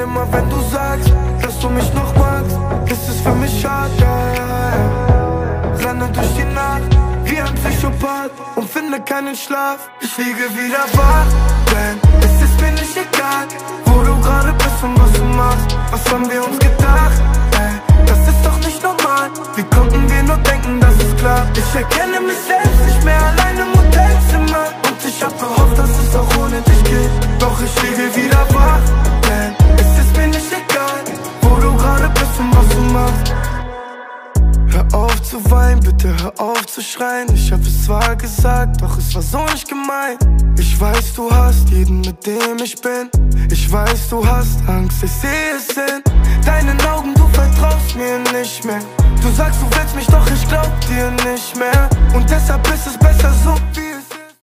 immer wenn du sagst, dass du mich noch magst, ist es für mich schade. Renne durch die Nacht wie ein Psychopath und finde keinen Schlaf. Ich liege wieder wach, denn es ist mir nicht egal, wo du gerade bist und was du machst. Was haben wir uns gedacht? Ey, das ist doch nicht normal. Wie konnten wir nur denken, das ist klar? Ich erkenne mich selbst zu weinen, bitte hör auf zu schreien. Ich hab es zwar gesagt, doch es war so nicht gemeint. Ich weiß, du hast jeden, mit dem ich bin. Ich weiß, du hast Angst, ich sehe es in deinen Augen, du vertraust mir nicht mehr. Du sagst, du willst mich, doch ich glaub dir nicht mehr. Und deshalb ist es besser so